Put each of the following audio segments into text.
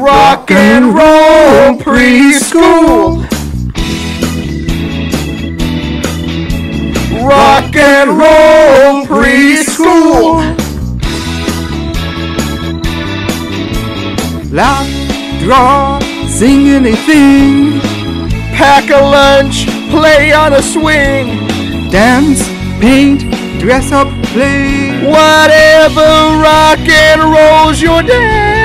Rock and roll preschool. Rock and roll preschool. Laugh, draw, sing anything. Pack a lunch, play on a swing. Dance, paint, dress up, play. Whatever rock and rolls your day.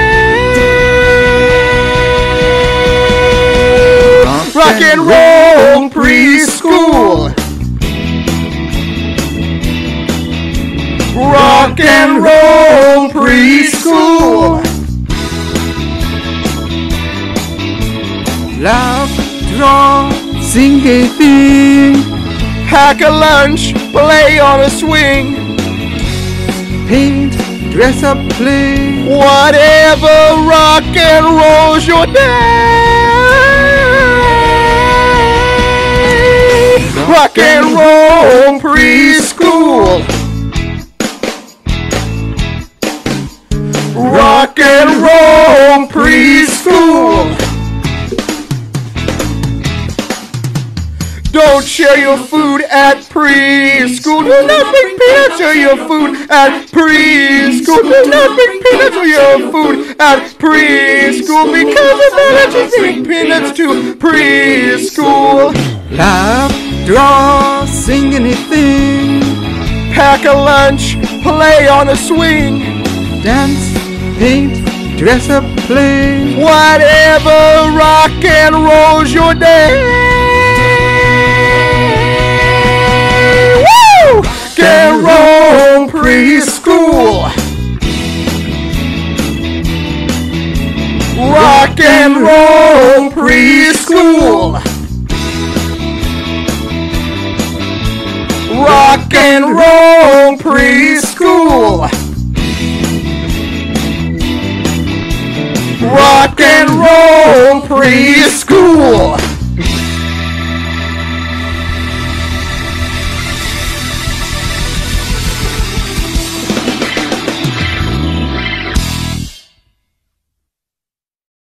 Rock and roll preschool. Rock and roll preschool. Laugh, draw, sing anything. Pack a lunch, play on a swing. Paint, dress up, play. Whatever rock and rolls your day. Rock and roll preschool. Rock and roll preschool. Don't share your food at preschool. Do not bring peanuts your food at preschool. Do not bring peanuts your food at preschool because it's allergies bring peanuts to anything. Pack a lunch, play on a swing. Dance, paint, dress up, play. Whatever rock and rolls your day. Woo! Can roll preschool. Rock and roll Rock and roll preschool. Rock and roll preschool.